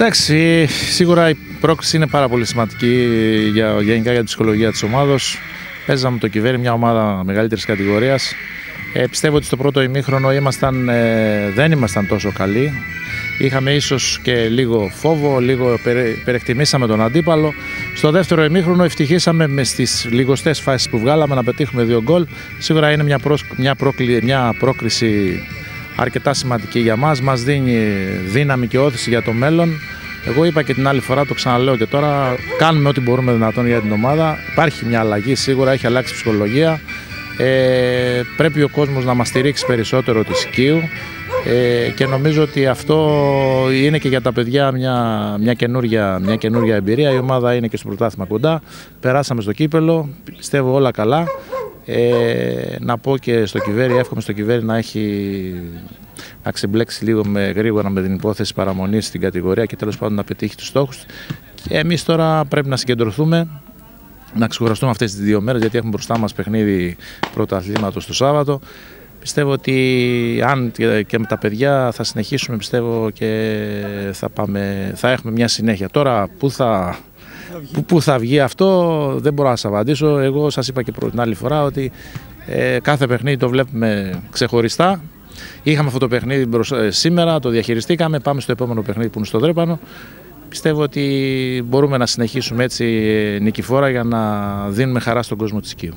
Εντάξει, σίγουρα η πρόκληση είναι πάρα πολύ σημαντική για, γενικά για την ψυχολογία της ομάδος. Παίζαμε το κυβέρνη, μια ομάδα μεγαλύτερης κατηγορίας. Ε, πιστεύω ότι στο πρώτο ημίχρονο ήμασταν, ε, δεν ήμασταν τόσο καλοί. Είχαμε ίσως και λίγο φόβο, λίγο υπερεκτιμήσαμε τον αντίπαλο. Στο δεύτερο ημίχρονο ευτυχήσαμε με στις λιγοστές φάσεις που βγάλαμε να πετύχουμε δύο γκολ. Σίγουρα είναι μια, μια, μια πρόκληση αρκετά σημαντική για μας. Μας δίνει δύναμη και όθηση για το μέλλον. Εγώ είπα και την άλλη φορά, το ξαναλέω και τώρα, κάνουμε ό,τι μπορούμε δυνατόν για την ομάδα. Υπάρχει μια αλλαγή σίγουρα, έχει αλλάξει η ψυχολογία. Ε, πρέπει ο κόσμος να μας στηρίξει περισσότερο τη Σκίου ε, και νομίζω ότι αυτό είναι και για τα παιδιά μια, μια, καινούρια, μια καινούρια εμπειρία. Η ομάδα είναι και στο πρωτάθλημα κοντά. Περάσαμε στο κύπελο, πιστεύω όλα καλά. Ε, να πω και στο κυβέρι, εύχομαι στο κυβέρι να έχει να ξεμπλέξει λίγο με, γρήγορα με την υπόθεση παραμονής στην κατηγορία και τέλος πάντων να πετύχει τους στόχους. Και εμείς τώρα πρέπει να συγκεντρωθούμε, να ξεκουραστούμε αυτές τις δύο μέρες γιατί έχουμε μπροστά μας παιχνίδι πρωταθλήματος το Σάββατο. Πιστεύω ότι αν και με τα παιδιά θα συνεχίσουμε πιστεύω και θα, πάμε, θα έχουμε μια συνέχεια. Τώρα που θα Πού, θα βγει αυτό δεν μπορώ να σας απαντήσω. Εγώ σας είπα και την άλλη φορά ότι ε, κάθε παιχνίδι το βλέπουμε ξεχωριστά. Είχαμε αυτό το παιχνίδι ε, σήμερα, το διαχειριστήκαμε. Πάμε στο επόμενο παιχνίδι που είναι στο Δρέπανο. Πιστεύω ότι μπορούμε να συνεχίσουμε έτσι ε, νικηφόρα για να δίνουμε χαρά στον κόσμο της Κίου.